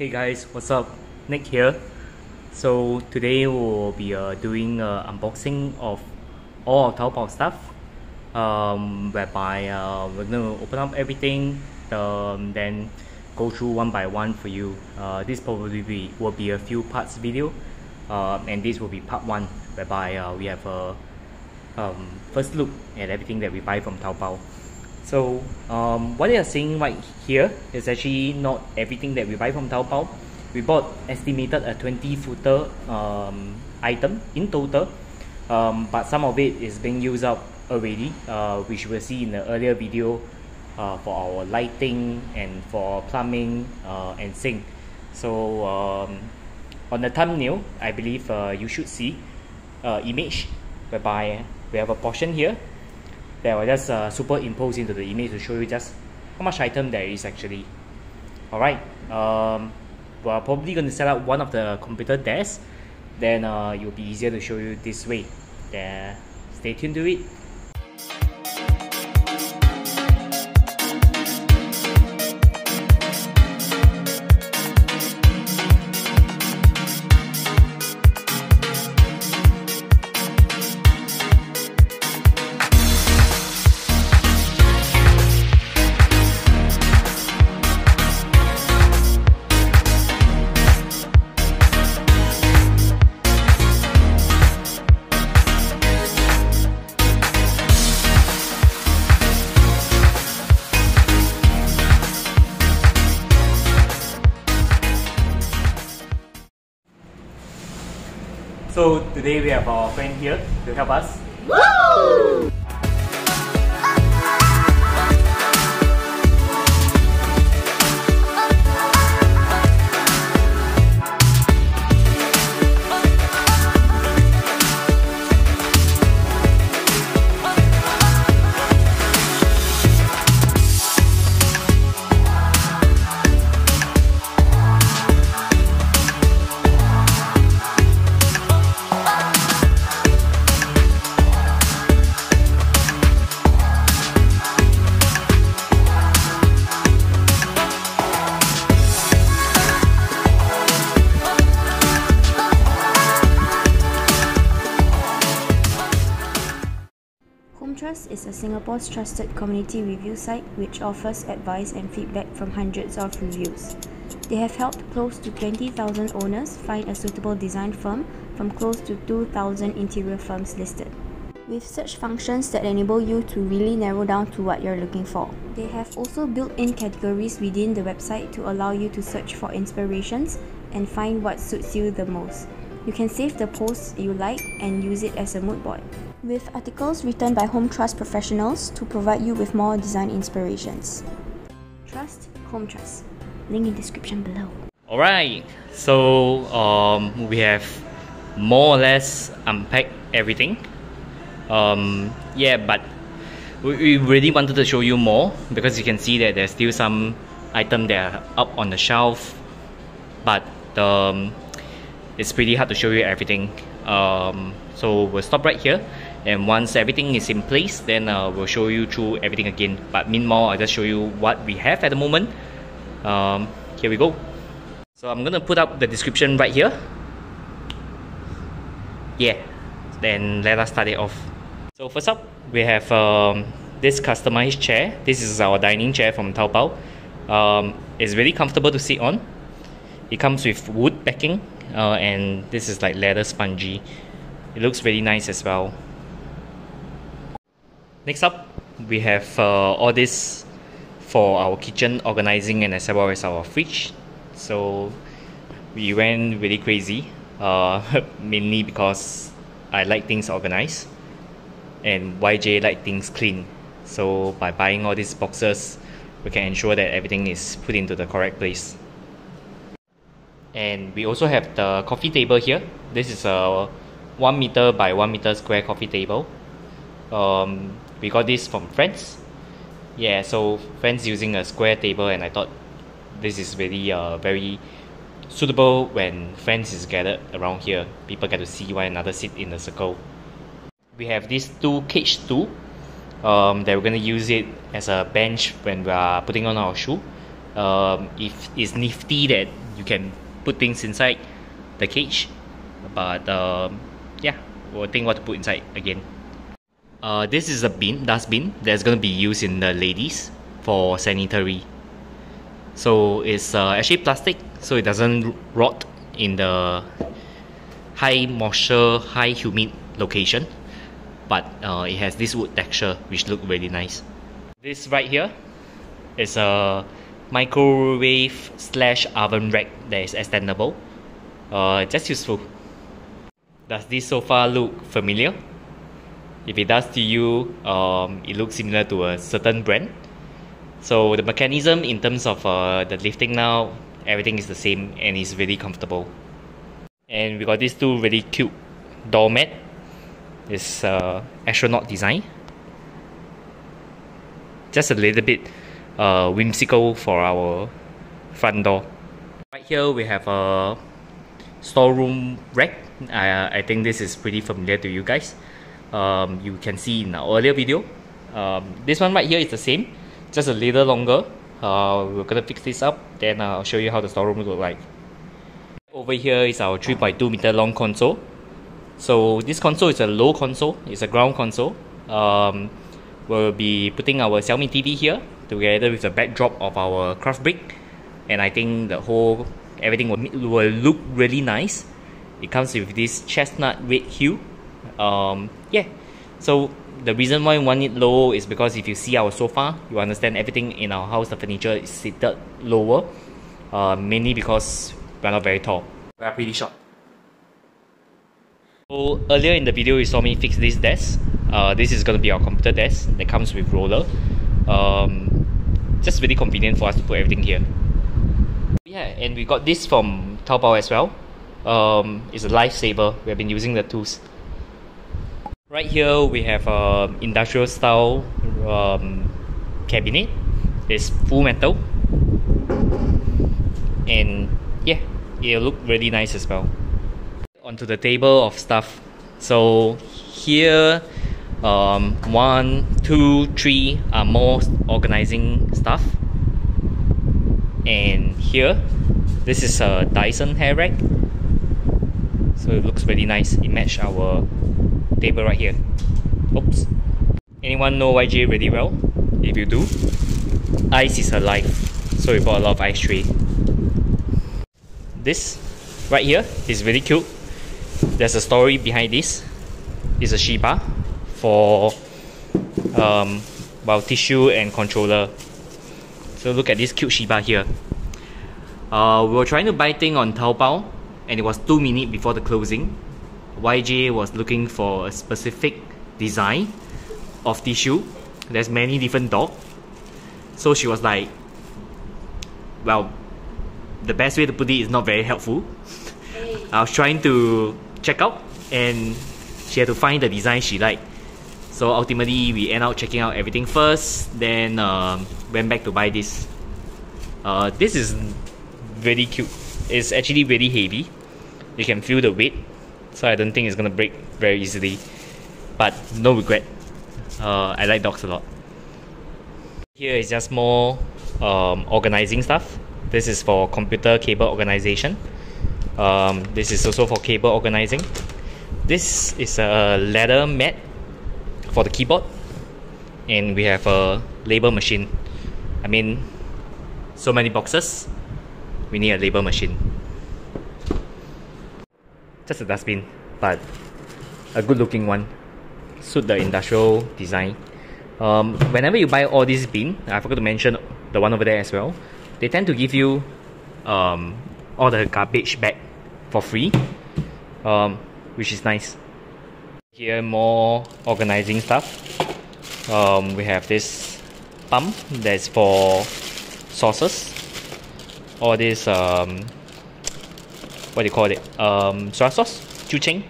Hey guys, what's up? Nick here. So today we'll be uh, doing an unboxing of all of Taobao stuff, um, whereby uh, we're going to open up everything, um, then go through one by one for you. Uh, this probably be, will be a few parts video, uh, and this will be part one, whereby uh, we have a um, first look at everything that we buy from Taobao. So um, what they are seeing right here is actually not everything that we buy from Taobao. We bought estimated a 20 footer um, item in total, um, but some of it is being used up already, uh, which we'll see in the earlier video uh, for our lighting and for plumbing uh, and sink. So um, on the thumbnail, I believe uh, you should see uh, image whereby we have a portion here that will just uh, superimpose into the image to show you just how much item there is actually. Alright, um, we're probably going to set up one of the computer desks, then uh, it will be easier to show you this way. Then stay tuned to it. Today we have our friend here to help us. HomeTrust is a Singapore's trusted community review site which offers advice and feedback from hundreds of reviews. They have helped close to 20,000 owners find a suitable design firm from close to 2,000 interior firms listed. With search functions that enable you to really narrow down to what you're looking for. They have also built in categories within the website to allow you to search for inspirations and find what suits you the most. You can save the posts you like and use it as a mood board with articles written by Home Trust professionals to provide you with more design inspirations. Trust HomeTrust. Link in description below. Alright, so um, we have more or less unpacked everything. Um, yeah, but we, we really wanted to show you more because you can see that there's still some item that are up on the shelf, but um, it's pretty hard to show you everything. Um, so we'll stop right here and once everything is in place then uh, we'll show you through everything again. But meanwhile I'll just show you what we have at the moment. Um, here we go. So I'm gonna put up the description right here. Yeah. Then let us start it off. So first up we have um, this customized chair. This is our dining chair from Taobao. Um, it's really comfortable to sit on. It comes with wood backing uh, and this is like leather spongy. It looks really nice as well Next up, we have uh, all this for our kitchen organizing and as well as our fridge. So we went really crazy, uh, mainly because I like things organized and YJ like things clean. So by buying all these boxes, we can ensure that everything is put into the correct place. And we also have the coffee table here. This is a 1 meter by 1 meter square coffee table. Um, we got this from friends. Yeah so friends using a square table and I thought this is really uh, very suitable when friends is gathered around here. People get to see one another sit in a circle. We have these two cage stool. Um, that we're going to use it as a bench when we are putting on our shoe. Um, if it's nifty that you can put things inside the cage. But um, yeah we'll think what to put inside again uh, this is a bin dustbin that's going to be used in the ladies for sanitary. So it's uh, actually plastic so it doesn't rot in the high moisture high humid location. But uh, it has this wood texture which look really nice. This right here is a microwave slash oven rack that is extendable. Uh, just useful. Does this sofa look familiar if it does to you um, it looks similar to a certain brand. So the mechanism in terms of uh, the lifting now everything is the same and it's really comfortable. And we got these two really cute doormat it's uh, astronaut design. Just a little bit uh, whimsical for our front door. Right here we have a storeroom rack. I, I think this is pretty familiar to you guys um, you can see in our earlier video. Um, this one right here is the same just a little longer. Uh, we're gonna fix this up then I'll show you how the storeroom look like. Over here is our 3.2 meter long console. So this console is a low console it's a ground console. Um, we'll be putting our Xiaomi TV here together with the backdrop of our craft brick. And I think the whole everything will, will look really nice. It comes with this chestnut red hue um, yeah. So the reason why we want it low is because if you see our sofa you understand everything in our house the furniture is seated lower uh, mainly because we're not very tall. We are pretty short. So earlier in the video you saw me fix this desk. Uh, this is going to be our computer desk that comes with roller. Um, just really convenient for us to put everything here. Yeah and we got this from Taobao as well. Um, it's a lifesaver. We have been using the tools Right here we have a industrial style um, cabinet. It's full metal. And yeah, it look really nice as well. Onto the table of stuff. So here um, one, two, three are more organizing stuff. And here, this is a Dyson hair rack. So it looks really nice. It match our table right here. Oops. Anyone know YJ really well? If you do, ice is her life. So we bought a lot of ice tray. This right here is really cute. There's a story behind this. It's a Shiba for um, well tissue and controller. So look at this cute Shiba here. Uh, we were trying to buy thing on Taobao and it was 2 minutes before the closing YJ was looking for a specific design of tissue. There's many different dog. So she was like, well, the best way to put it is not very helpful. I was trying to check out and she had to find the design she liked. So ultimately, we end up checking out everything first, then um, went back to buy this. Uh, this is very cute. It's actually very heavy. You can feel the weight so I don't think it's gonna break very easily. But no regret. Uh, I like dogs a lot. Here is just more um, organizing stuff. This is for computer cable organization. Um, this is also for cable organizing. This is a leather mat for the keyboard, and we have a label machine. I mean, so many boxes. We need a label machine just a dustbin but a good looking one. Suit the industrial design. Um, whenever you buy all these bin I forgot to mention the one over there as well they tend to give you um, all the garbage back for free um, which is nice. Here more organizing stuff. Um, we have this pump that's for sauces. All this um, what do you call it? Um, soy sauce, chucheng.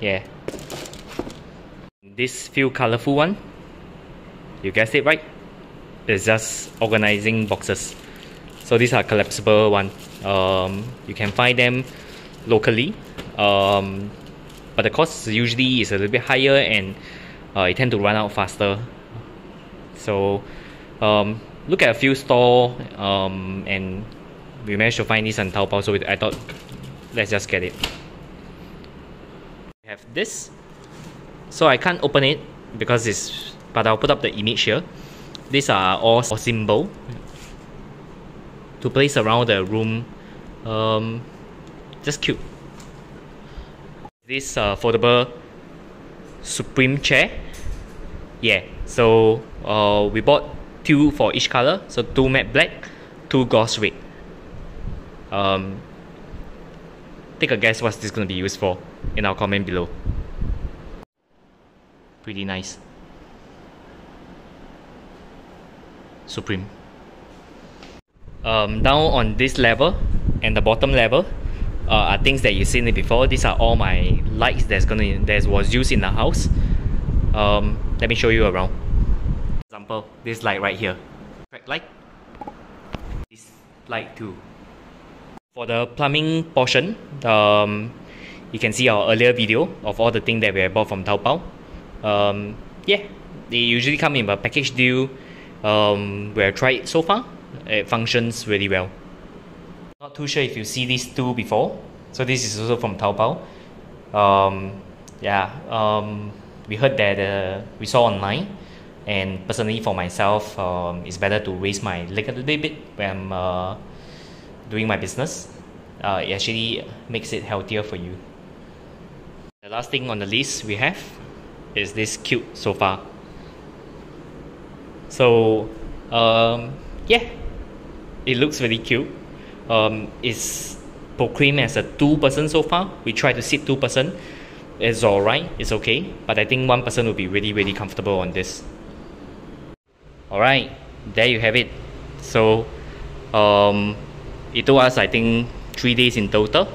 Yeah. This few colorful one, you guessed it right. It's just organizing boxes. So these are collapsible one. Um, you can find them locally. Um, but the cost usually is a little bit higher and uh, it tend to run out faster. So um, look at a few store um, and we managed to find this on Taobao, so I thought let's just get it. We have this. So I can't open it because it's, but I'll put up the image here. These are all symbol to place around the room. Um, just cute. This uh, foldable Supreme chair. Yeah, so uh, we bought two for each color. So two matte black, two gloss red. Um, take a guess what's this going to be used for in our comment below. Pretty nice. Supreme. Um, down on this level and the bottom level uh, are things that you've seen it before. These are all my lights that's gonna that was used in the house. Um, let me show you around. Example, this light right here. Track light. This light too. For the plumbing portion, um, you can see our earlier video of all the things that we have bought from Taobao. Um, yeah, they usually come in a package deal. Um, we have tried so far. It functions really well. Not too sure if you see these two before. So this is also from Taobao. Um, yeah, um, we heard that uh, we saw online, and personally for myself, um, it's better to raise my leg a little bit when I'm uh, doing my business. Uh, it actually makes it healthier for you. The last thing on the list we have is this cute sofa. So, um, yeah, it looks really cute. Um, it's proclaimed as a two-person sofa. We try to sit two person. It's alright. It's okay. But I think one person will be really really comfortable on this. Alright, there you have it. So, um, it took us I think three days in total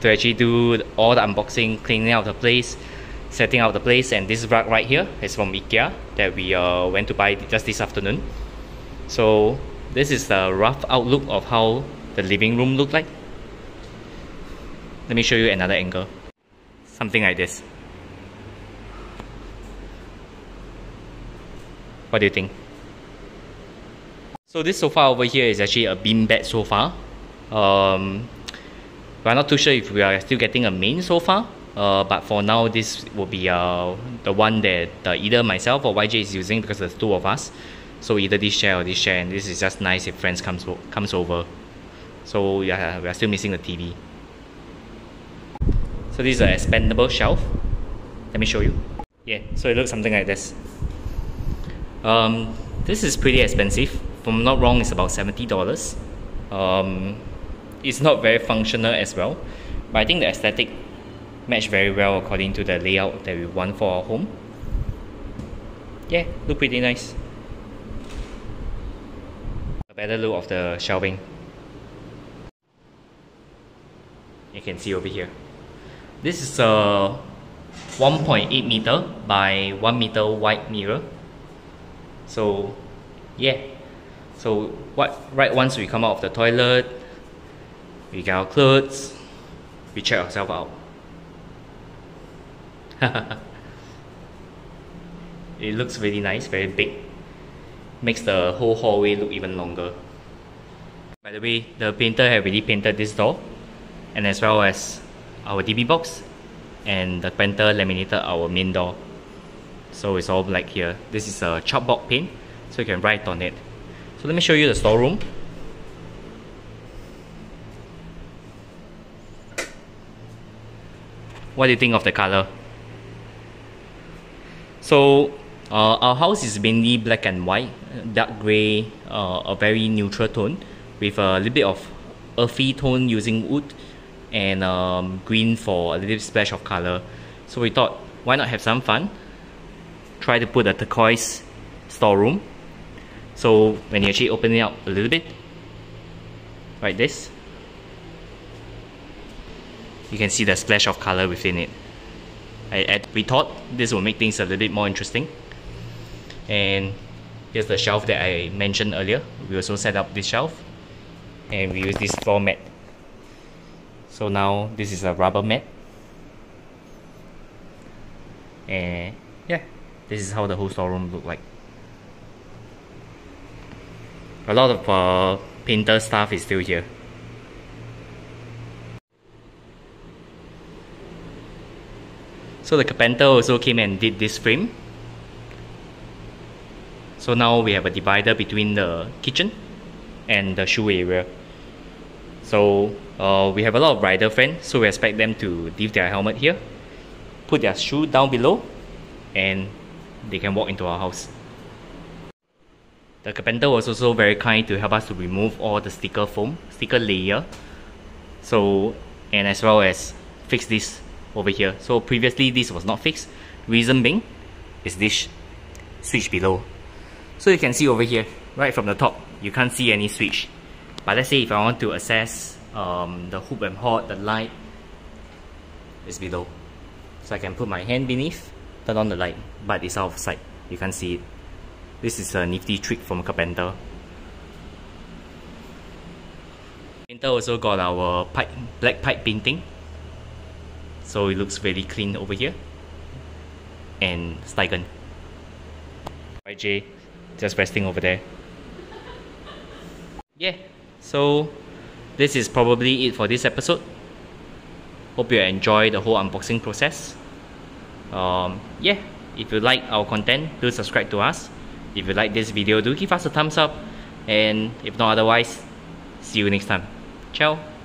to actually do all the unboxing, cleaning out the place, setting out the place. And this rug right here is from IKEA that we uh, went to buy just this afternoon. So this is the rough outlook of how the living room looked like. Let me show you another angle. Something like this. What do you think? So this sofa over here is actually a bean bed sofa. Um, we're not too sure if we are still getting a main sofa, uh, but for now this will be uh, the one that uh, either myself or YJ is using because there's two of us. So either this chair or this chair, and this is just nice if friends comes comes over. So yeah, we are still missing the TV. So this is an expandable shelf. Let me show you. Yeah, so it looks something like this. Um, this is pretty expensive. If I'm not wrong, it's about seventy dollars. Um, it's not very functional as well, but I think the aesthetic match very well according to the layout that we want for our home. Yeah, look pretty nice a better look of the shelving. You can see over here. This is a 1.8 meter by 1 meter wide mirror. So yeah. So what right once we come out of the toilet, we get our clothes, we check ourselves out. it looks really nice, very big makes the whole hallway look even longer. By the way, the painter have already painted this door and as well as our DB box and the painter laminated our main door. So it's all black here. This is a chalkboard paint so you can write on it. So let me show you the storeroom. What do you think of the color? So uh, our house is mainly black and white, dark grey, uh, a very neutral tone with a little bit of earthy tone using wood and um, green for a little splash of color. So we thought, why not have some fun? Try to put a turquoise storeroom. So when you actually open it up a little bit, like this, you can see the splash of color within it. I, I, we thought this will make things a little bit more interesting. And here's the shelf that I mentioned earlier. We also set up this shelf and we use this floor mat. So now this is a rubber mat. And yeah this is how the whole storeroom look like. A lot of uh, painter stuff is still here So the carpenter also came and did this frame. So now we have a divider between the kitchen and the shoe area. So uh, we have a lot of rider friends, so we expect them to leave their helmet here, put their shoe down below, and they can walk into our house. The carpenter was also very kind to help us to remove all the sticker foam, sticker layer. So, and as well as fix this over here. So previously this was not fixed. Reason being is this switch below. So you can see over here, right from the top, you can't see any switch. But let's say if I want to access um, the hoop and hot, the light is below. So I can put my hand beneath, turn on the light, but it's out of sight. You can't see it. This is a nifty trick from a Carpenter. Carpenter also got our pipe, black pipe painting. So it looks very clean over here. And Steigen. YJ just resting over there. Yeah, so this is probably it for this episode. Hope you enjoy the whole unboxing process. Um, yeah, if you like our content, do subscribe to us. If you like this video, do give us a thumbs up. And if not otherwise, see you next time. Ciao.